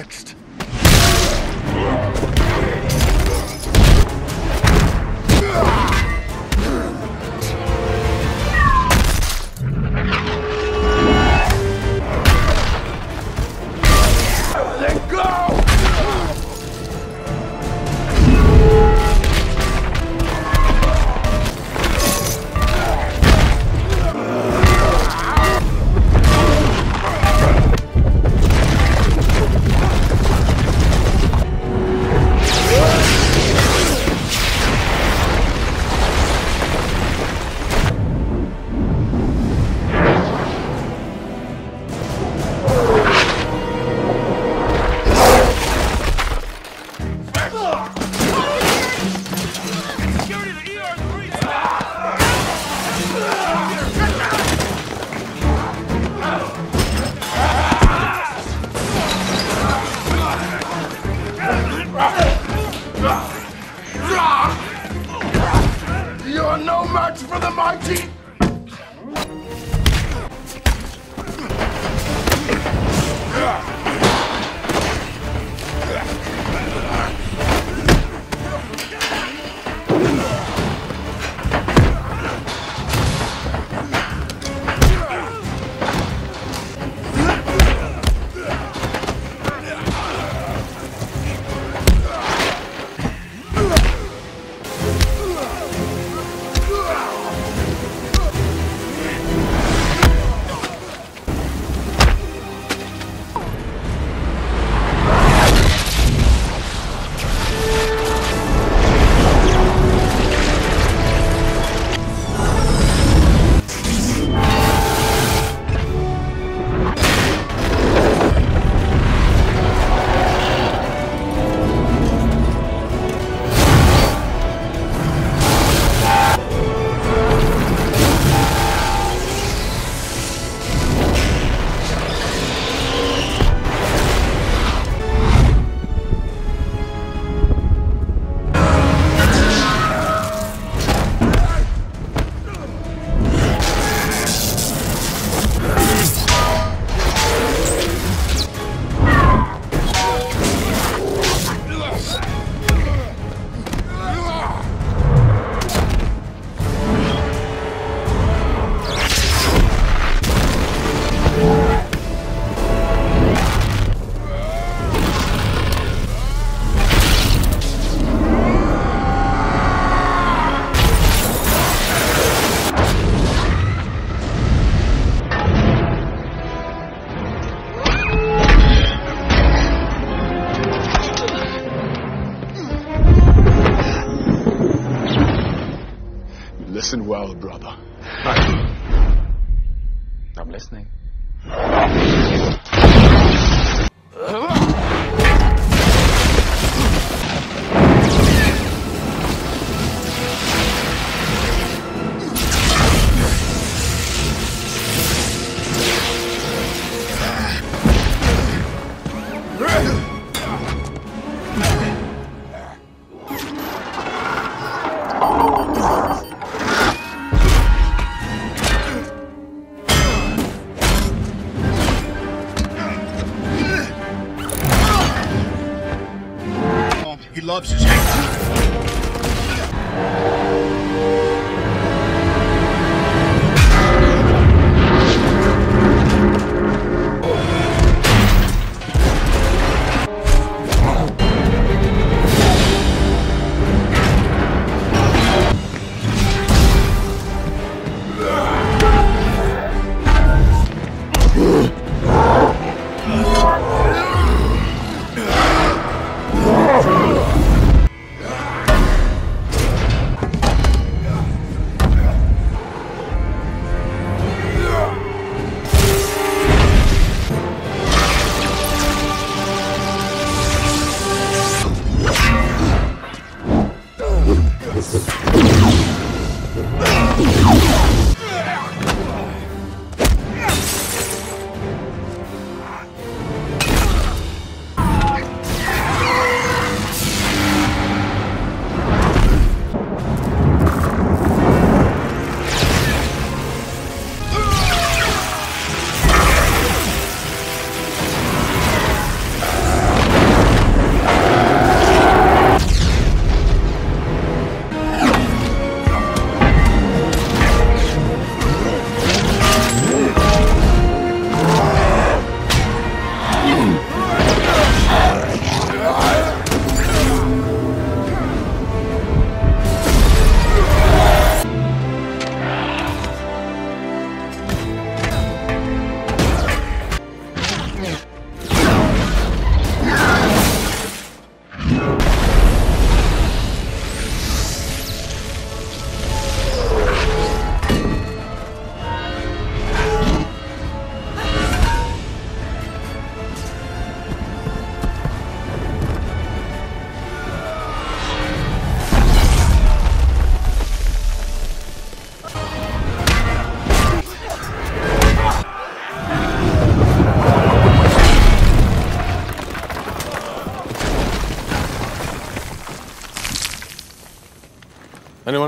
next. For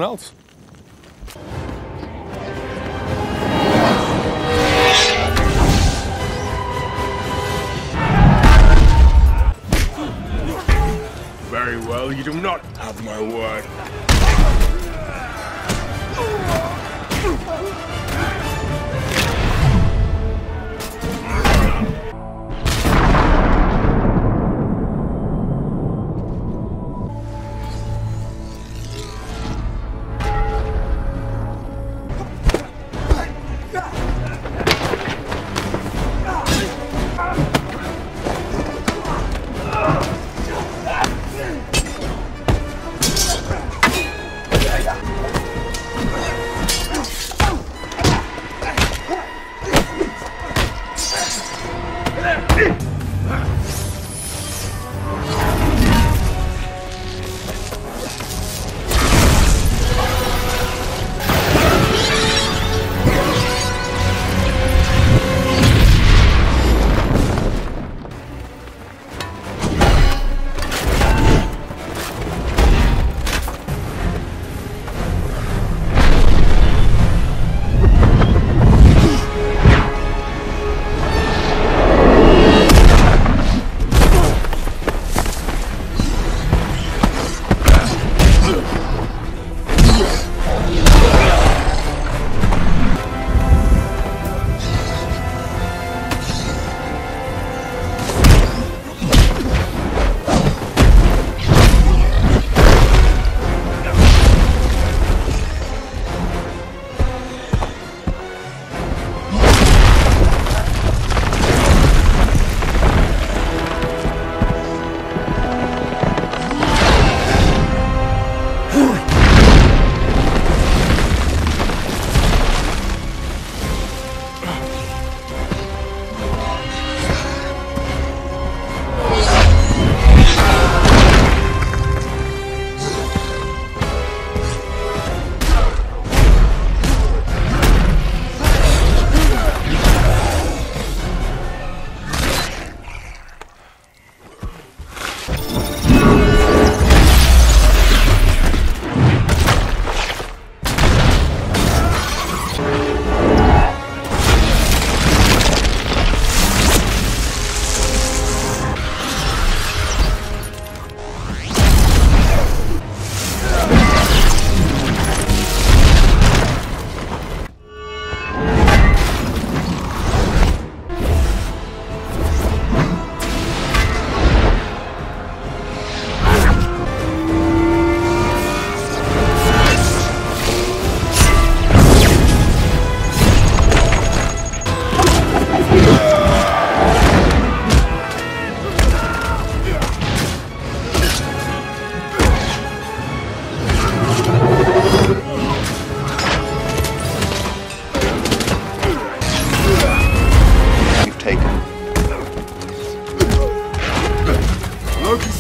else. Very well, you do not have my word.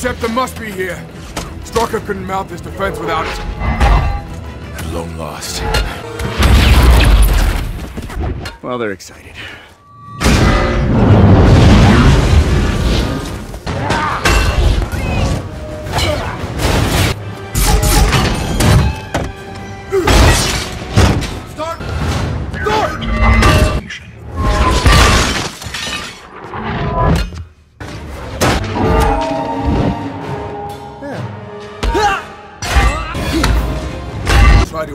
Scepter must be here. Strucker couldn't mount this defense without it. At long last. Well, they're excited.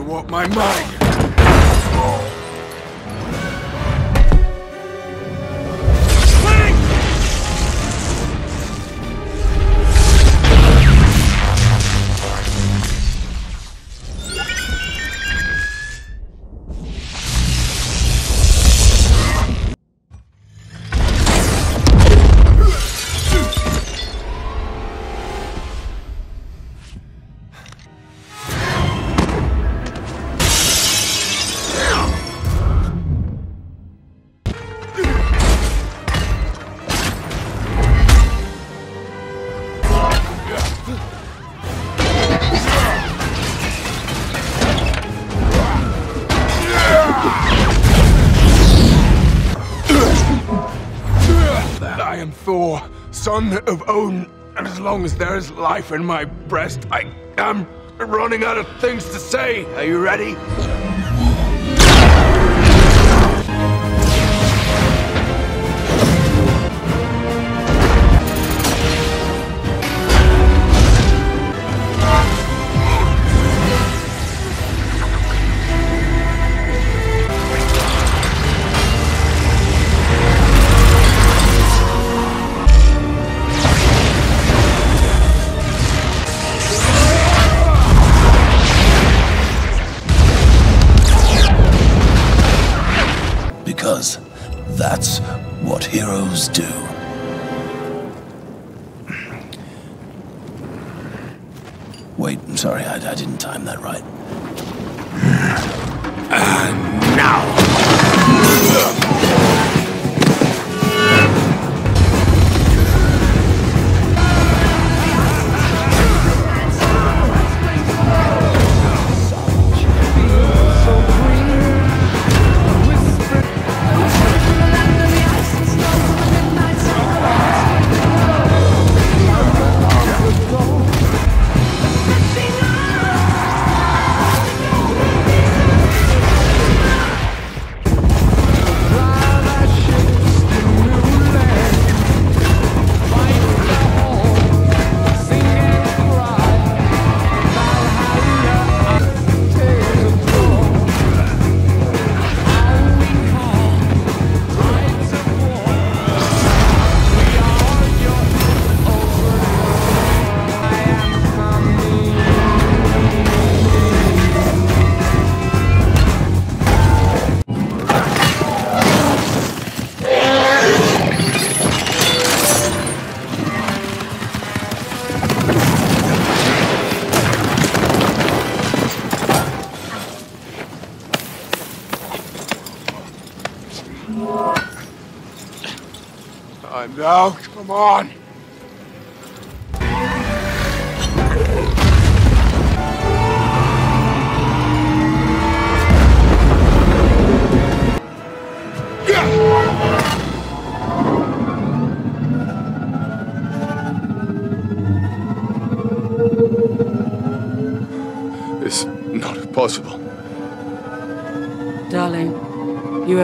Warp my mind. Of Odin, and as long as there is life in my breast, I'm running out of things to say. Are you ready? Because that's what heroes do. Wait, I'm sorry, I, I didn't time that right. Time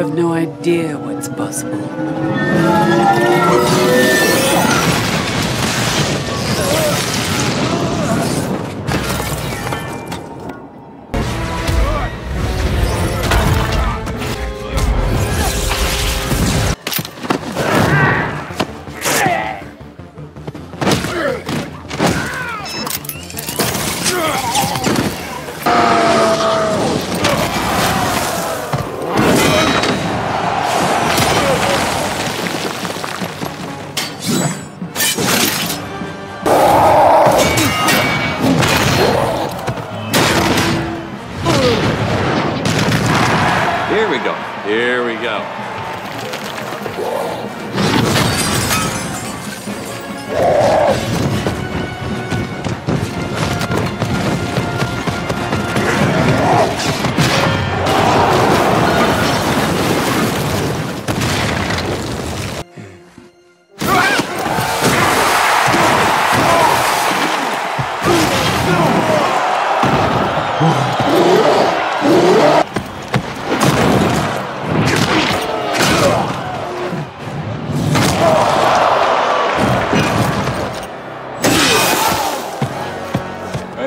have no idea what's possible.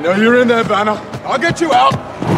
No, you're in there, Banner. I'll get you out.